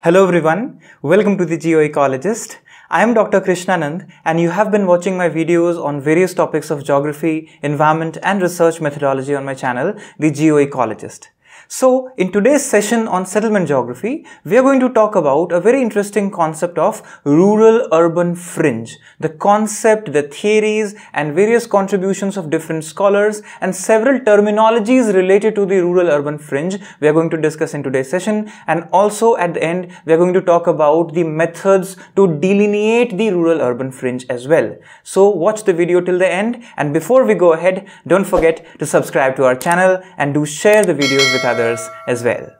Hello everyone, welcome to the Geoecologist. I am Dr. Krishnanand and you have been watching my videos on various topics of geography, environment and research methodology on my channel, The Geoecologist. So, in today's session on settlement geography, we are going to talk about a very interesting concept of rural-urban fringe. The concept, the theories and various contributions of different scholars and several terminologies related to the rural-urban fringe we are going to discuss in today's session and also at the end we are going to talk about the methods to delineate the rural-urban fringe as well. So, watch the video till the end and before we go ahead, don't forget to subscribe to our channel and do share the videos with others others as well.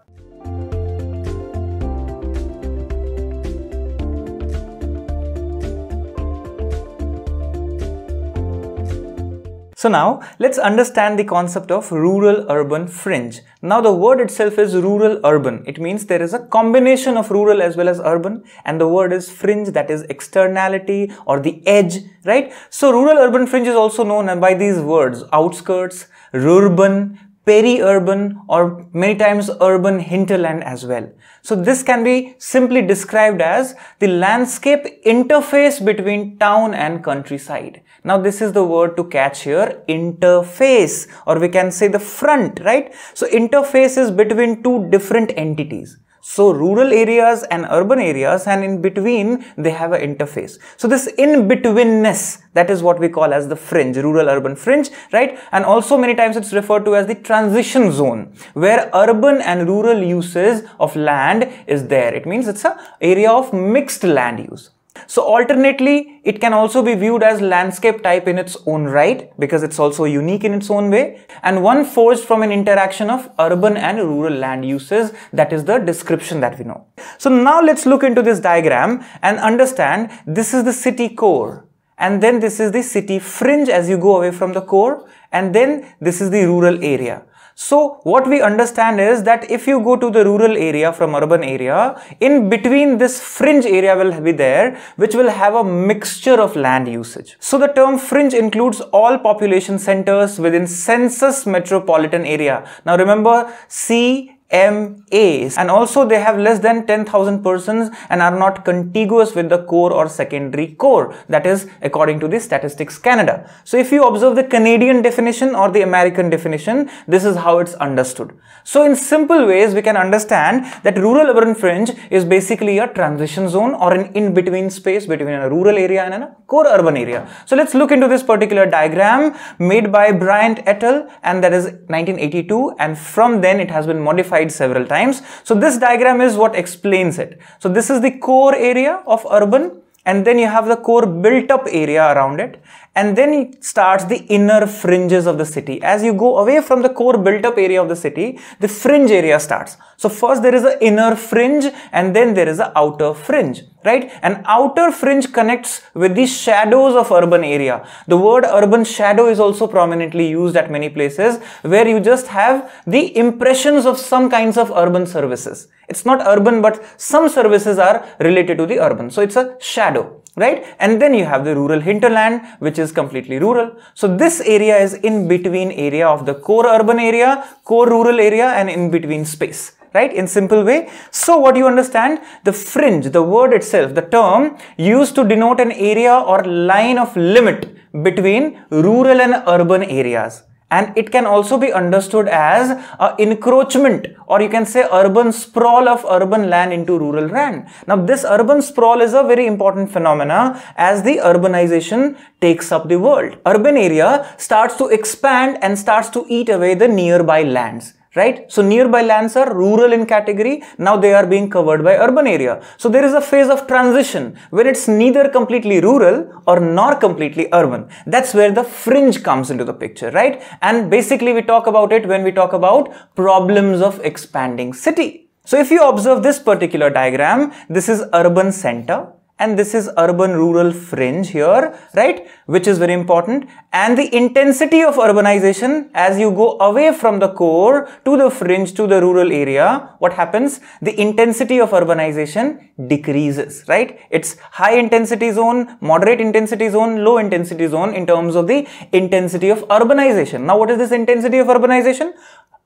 So now let's understand the concept of rural-urban fringe. Now the word itself is rural-urban. It means there is a combination of rural as well as urban and the word is fringe that is externality or the edge, right? So rural-urban fringe is also known by these words outskirts, rurban, peri-urban or many times urban hinterland as well. So this can be simply described as the landscape interface between town and countryside. Now this is the word to catch here, interface or we can say the front, right? So interface is between two different entities. So rural areas and urban areas and in between they have an interface. So this in-betweenness that is what we call as the fringe, rural urban fringe, right? And also many times it's referred to as the transition zone where urban and rural uses of land is there. It means it's a area of mixed land use. So alternately, it can also be viewed as landscape type in its own right because it's also unique in its own way and one forged from an interaction of urban and rural land uses that is the description that we know. So now let's look into this diagram and understand this is the city core and then this is the city fringe as you go away from the core and then this is the rural area. So what we understand is that if you go to the rural area from urban area, in between this fringe area will be there, which will have a mixture of land usage. So the term fringe includes all population centers within census metropolitan area. Now remember, C MAs and also they have less than 10,000 persons and are not contiguous with the core or secondary core that is according to the Statistics Canada. So if you observe the Canadian definition or the American definition this is how it's understood. So in simple ways we can understand that rural urban fringe is basically a transition zone or an in-between space between a rural area and a core urban area. So let's look into this particular diagram made by Bryant et al and that is 1982 and from then it has been modified several times. So this diagram is what explains it. So this is the core area of urban and then you have the core built up area around it and then it starts the inner fringes of the city. As you go away from the core built up area of the city, the fringe area starts. So first there is an inner fringe and then there is an outer fringe, right? An outer fringe connects with the shadows of urban area. The word urban shadow is also prominently used at many places where you just have the impressions of some kinds of urban services. It's not urban, but some services are related to the urban. So it's a shadow right? And then you have the rural hinterland, which is completely rural. So this area is in between area of the core urban area, core rural area and in between space right in simple way so what do you understand the fringe the word itself the term used to denote an area or line of limit between rural and urban areas and it can also be understood as a encroachment or you can say urban sprawl of urban land into rural land. Now this urban sprawl is a very important phenomena as the urbanization takes up the world. Urban area starts to expand and starts to eat away the nearby lands right? So nearby lands are rural in category. Now they are being covered by urban area. So there is a phase of transition when it's neither completely rural or nor completely urban. That's where the fringe comes into the picture, right? And basically we talk about it when we talk about problems of expanding city. So if you observe this particular diagram, this is urban center and this is urban rural fringe here right? Which is very important. And the intensity of urbanization as you go away from the core to the fringe to the rural area what happens? The intensity of urbanization decreases right? It's high intensity zone moderate intensity zone low intensity zone in terms of the intensity of urbanization. Now what is this intensity of urbanization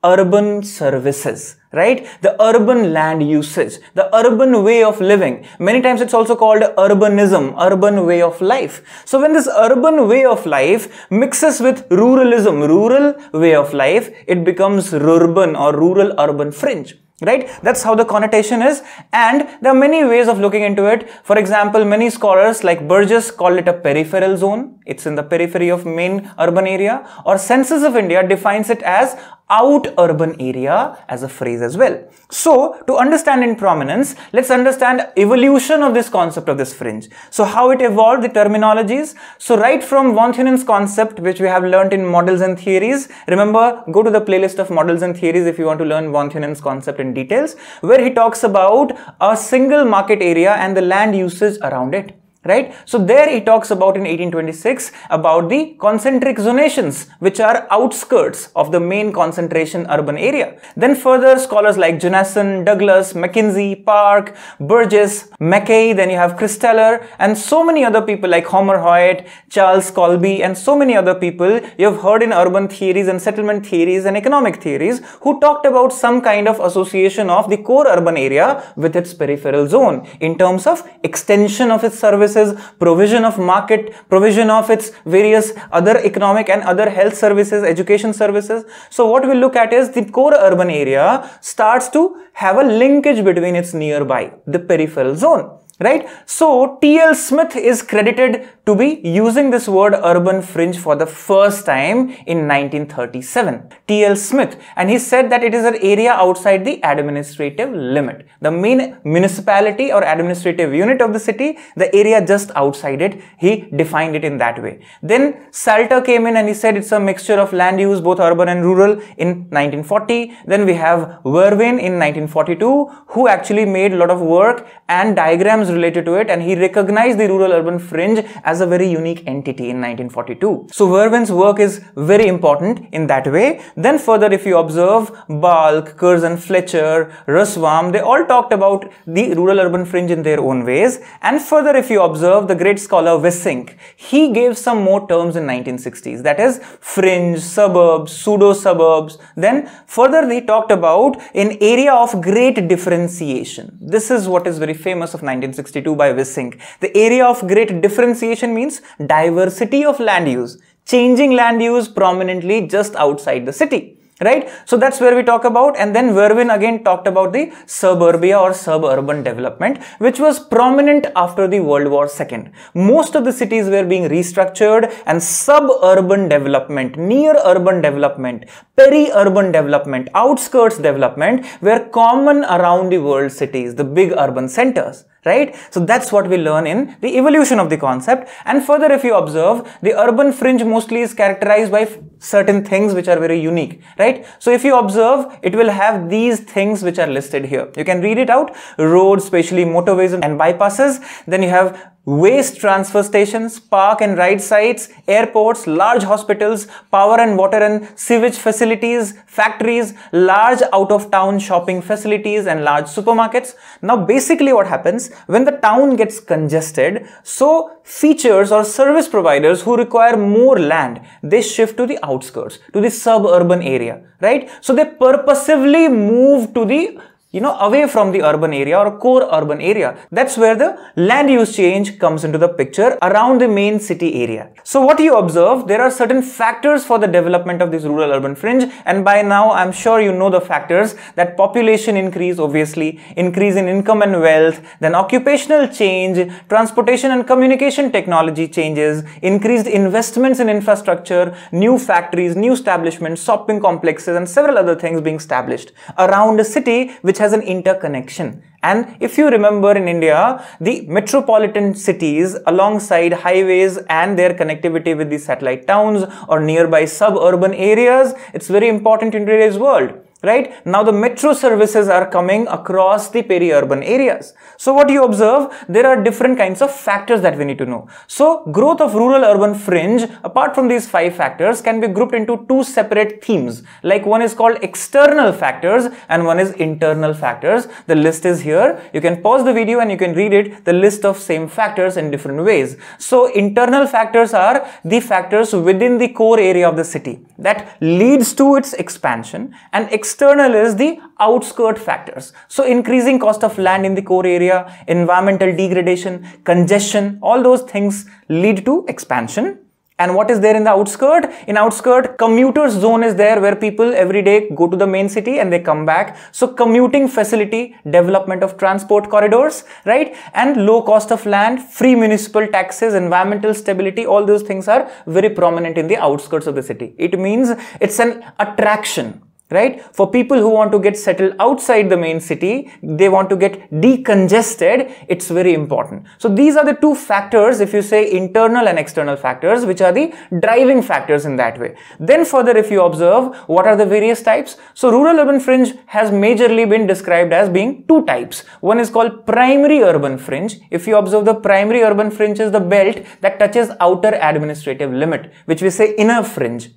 urban services right? The urban land usage, the urban way of living. Many times it's also called urbanism, urban way of life. So when this urban way of life mixes with ruralism, rural way of life, it becomes rurban or rural urban fringe right that's how the connotation is and there are many ways of looking into it for example many scholars like burgess call it a peripheral zone it's in the periphery of main urban area or census of india defines it as out urban area as a phrase as well. So to understand in prominence, let's understand evolution of this concept of this fringe. So how it evolved, the terminologies. So right from von Thunen's concept, which we have learned in models and theories. Remember, go to the playlist of models and theories if you want to learn von Thunen's concept in details, where he talks about a single market area and the land usage around it right? So there he talks about in 1826 about the concentric zonations which are outskirts of the main concentration urban area. Then further scholars like Jonasson, Douglas, McKenzie, Park, Burgess, Mackay, then you have Christaller and so many other people like Homer Hoyt, Charles Colby and so many other people you have heard in urban theories and settlement theories and economic theories who talked about some kind of association of the core urban area with its peripheral zone in terms of extension of its service services, provision of market, provision of its various other economic and other health services, education services. So what we look at is the core urban area starts to have a linkage between its nearby, the peripheral zone right? So T.L. Smith is credited to be using this word urban fringe for the first time in 1937. T.L. Smith and he said that it is an area outside the administrative limit. The main municipality or administrative unit of the city, the area just outside it, he defined it in that way. Then Salter came in and he said it's a mixture of land use both urban and rural in 1940. Then we have Wehrwein in 1942 who actually made a lot of work and diagrams related to it and he recognized the rural urban fringe as a very unique entity in 1942. So Wehrwein's work is very important in that way. Then further if you observe Balch, Curzon, Fletcher, Russwurm, they all talked about the rural urban fringe in their own ways. And further if you observe the great scholar Wissink, he gave some more terms in 1960s that is fringe, suburbs, pseudo suburbs. Then further they talked about an area of great differentiation. This is what is very famous of 19 1962 by Wissink. The area of great differentiation means diversity of land use, changing land use prominently just outside the city right? So that's where we talk about and then Wehrwein again talked about the suburbia or suburban development which was prominent after the World War II. Most of the cities were being restructured and suburban development, near urban development, peri-urban development, outskirts development were common around the world cities, the big urban centers right? So that's what we learn in the evolution of the concept. And further, if you observe, the urban fringe mostly is characterized by certain things which are very unique, right? So if you observe, it will have these things which are listed here. You can read it out. Roads, especially motorways and bypasses. Then you have waste transfer stations, park and ride sites, airports, large hospitals, power and water and sewage facilities, factories, large out-of-town shopping facilities and large supermarkets. Now basically what happens when the town gets congested, so features or service providers who require more land, they shift to the outskirts, to the suburban area, right? So they purposively move to the you know, away from the urban area or core urban area. That's where the land use change comes into the picture around the main city area. So what you observe, there are certain factors for the development of this rural urban fringe and by now I'm sure you know the factors that population increase obviously, increase in income and wealth, then occupational change, transportation and communication technology changes, increased investments in infrastructure, new factories, new establishments, shopping complexes and several other things being established around a city which has an interconnection. And if you remember in India, the metropolitan cities alongside highways and their connectivity with the satellite towns or nearby suburban areas, it's very important in today's world right? Now the metro services are coming across the peri-urban areas. So what you observe, there are different kinds of factors that we need to know. So growth of rural-urban fringe, apart from these five factors, can be grouped into two separate themes. Like one is called external factors and one is internal factors. The list is here. You can pause the video and you can read it, the list of same factors in different ways. So internal factors are the factors within the core area of the city that leads to its expansion and external is the outskirt factors. So increasing cost of land in the core area, environmental degradation, congestion, all those things lead to expansion and what is there in the outskirt? In outskirt, commuters zone is there where people every day go to the main city and they come back. So commuting facility, development of transport corridors, right? And low cost of land, free municipal taxes, environmental stability, all those things are very prominent in the outskirts of the city. It means it's an attraction right? For people who want to get settled outside the main city, they want to get decongested, it's very important. So these are the two factors, if you say internal and external factors, which are the driving factors in that way. Then further, if you observe, what are the various types? So rural urban fringe has majorly been described as being two types. One is called primary urban fringe. If you observe the primary urban fringe is the belt that touches outer administrative limit, which we say inner fringe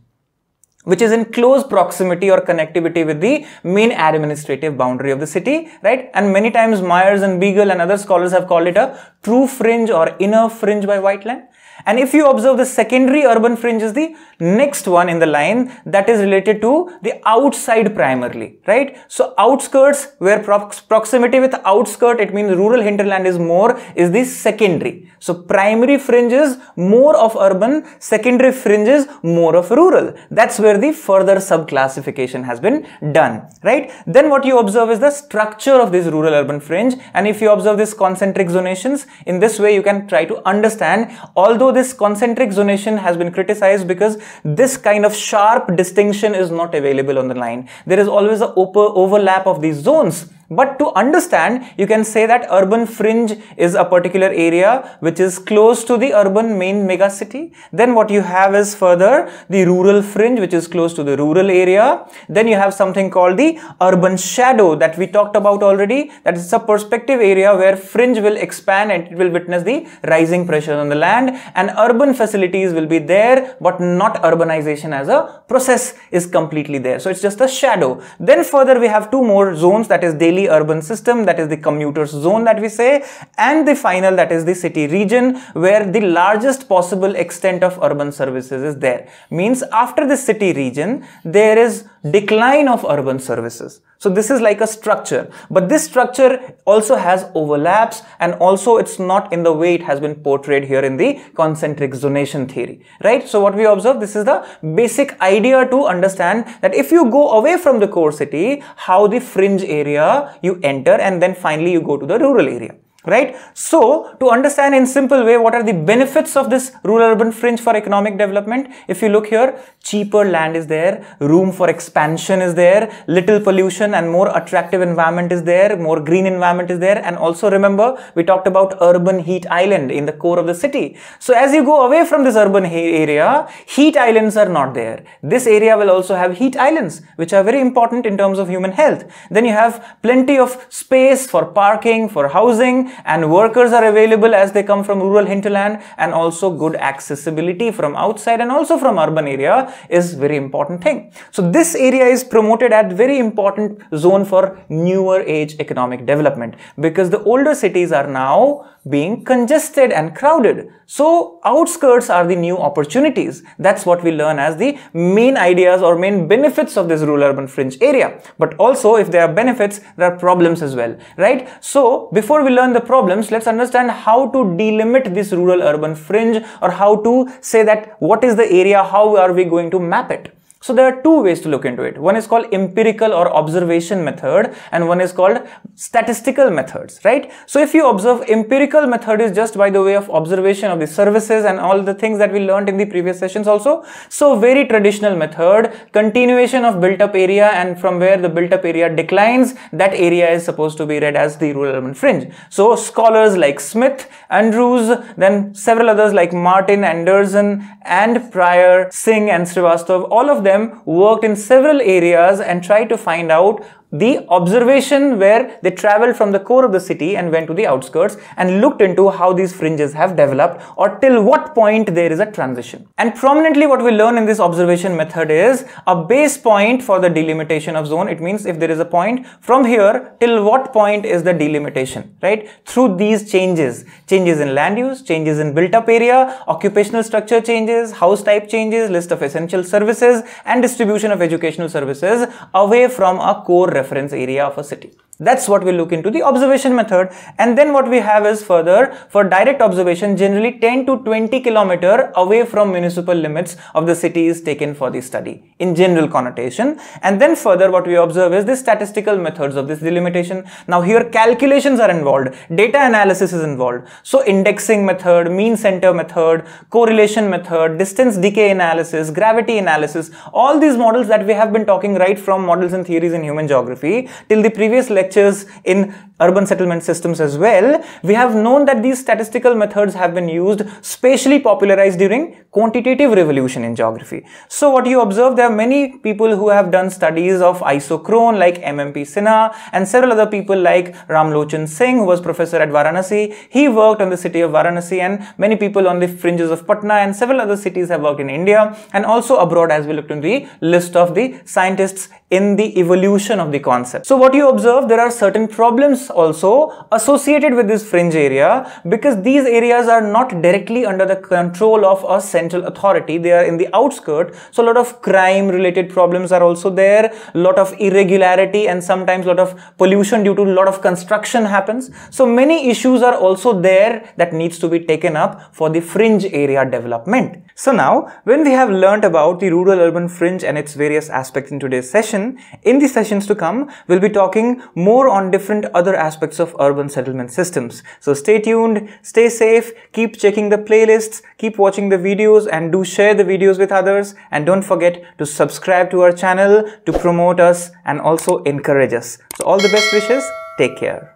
which is in close proximity or connectivity with the main administrative boundary of the city, right? And many times Myers and Beegle and other scholars have called it a true fringe or inner fringe by Whiteland. And if you observe the secondary urban fringe is the next one in the line that is related to the outside primarily, right? So outskirts where prox proximity with outskirt, it means rural hinterland is more, is the secondary. So primary fringe is more of urban, secondary fringe is more of rural. That's where the further subclassification has been done, right? Then what you observe is the structure of this rural urban fringe. And if you observe this concentric zonations, in this way you can try to understand, although this concentric zonation has been criticized because this kind of sharp distinction is not available on the line. There is always a overlap of these zones but to understand, you can say that urban fringe is a particular area which is close to the urban main megacity. Then what you have is further the rural fringe which is close to the rural area. Then you have something called the urban shadow that we talked about already. That is a perspective area where fringe will expand and it will witness the rising pressure on the land and urban facilities will be there but not urbanization as a process is completely there. So it's just a shadow. Then further we have two more zones that is daily urban system that is the commuters zone that we say and the final that is the city region where the largest possible extent of urban services is there. Means after the city region there is decline of urban services so this is like a structure, but this structure also has overlaps and also it's not in the way it has been portrayed here in the concentric zonation theory, right? So what we observe, this is the basic idea to understand that if you go away from the core city, how the fringe area you enter and then finally you go to the rural area right? So, to understand in simple way what are the benefits of this rural urban fringe for economic development, if you look here, cheaper land is there, room for expansion is there, little pollution and more attractive environment is there, more green environment is there and also remember we talked about urban heat island in the core of the city. So, as you go away from this urban area, heat islands are not there. This area will also have heat islands which are very important in terms of human health. Then you have plenty of space for parking, for housing and workers are available as they come from rural hinterland and also good accessibility from outside and also from urban area is very important thing. So this area is promoted at very important zone for newer age economic development because the older cities are now being congested and crowded. So outskirts are the new opportunities. That's what we learn as the main ideas or main benefits of this rural urban fringe area. But also if there are benefits, there are problems as well, right? So before we learn the problems, let's understand how to delimit this rural urban fringe or how to say that what is the area, how are we going to map it. So there are two ways to look into it. One is called empirical or observation method and one is called statistical methods, right? So if you observe empirical method is just by the way of observation of the services and all the things that we learned in the previous sessions also. So very traditional method, continuation of built up area and from where the built up area declines, that area is supposed to be read as the rural urban fringe. So scholars like Smith, Andrews, then several others like Martin, Anderson and Pryor, Singh and Srivastav, all of them them worked in several areas and tried to find out the observation where they traveled from the core of the city and went to the outskirts and looked into how these fringes have developed or till what point there is a transition. And prominently what we learn in this observation method is a base point for the delimitation of zone. It means if there is a point from here till what point is the delimitation, right? Through these changes, changes in land use, changes in built up area, occupational structure changes, house type changes, list of essential services and distribution of educational services away from a core reference area of a city. That's what we look into the observation method. And then what we have is further for direct observation, generally 10 to 20 kilometer away from municipal limits of the city is taken for the study in general connotation. And then further what we observe is the statistical methods of this delimitation. Now here calculations are involved, data analysis is involved. So indexing method, mean center method, correlation method, distance decay analysis, gravity analysis, all these models that we have been talking right from models and theories in human geography till the previous lecture lectures in urban settlement systems as well, we have known that these statistical methods have been used, spatially popularized during quantitative revolution in geography. So what you observe, there are many people who have done studies of isochrone like MMP Sinha and several other people like Ramlochan Singh who was professor at Varanasi. He worked on the city of Varanasi and many people on the fringes of Patna and several other cities have worked in India and also abroad as we looked in the list of the scientists in the evolution of the concept. So what you observe, there are certain problems also associated with this fringe area because these areas are not directly under the control of a central authority. They are in the outskirt. So a lot of crime related problems are also there. A lot of irregularity and sometimes a lot of pollution due to a lot of construction happens. So many issues are also there that needs to be taken up for the fringe area development. So now when we have learnt about the rural urban fringe and its various aspects in today's session, in the sessions to come, we'll be talking more on different other aspects of urban settlement systems. So stay tuned, stay safe, keep checking the playlists, keep watching the videos and do share the videos with others and don't forget to subscribe to our channel to promote us and also encourage us. So all the best wishes, take care.